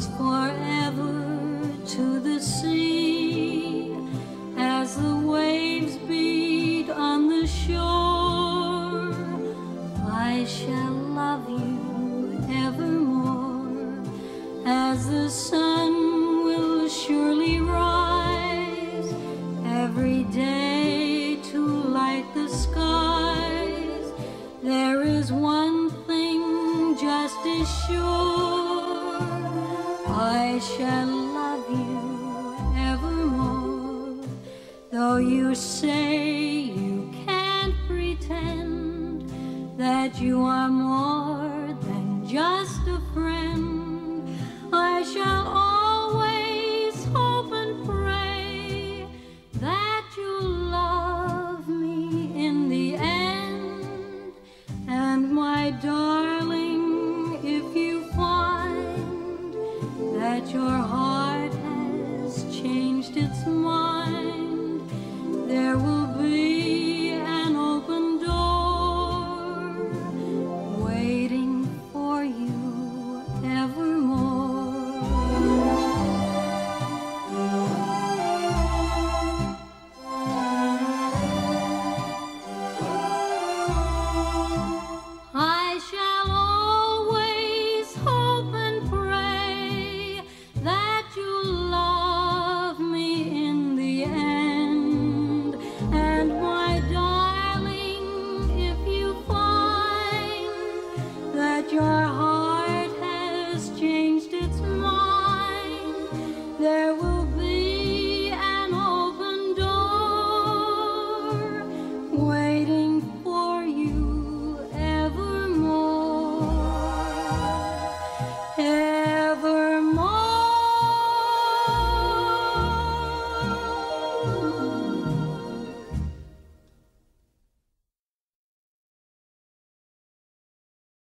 goes forever to the sea as the waves beat on the shore. I shall love you evermore as the sun will surely rise every day to light the skies. There is one thing just as sure I shall love you evermore. Though you say you can't pretend that you are more than just a changed its mind. There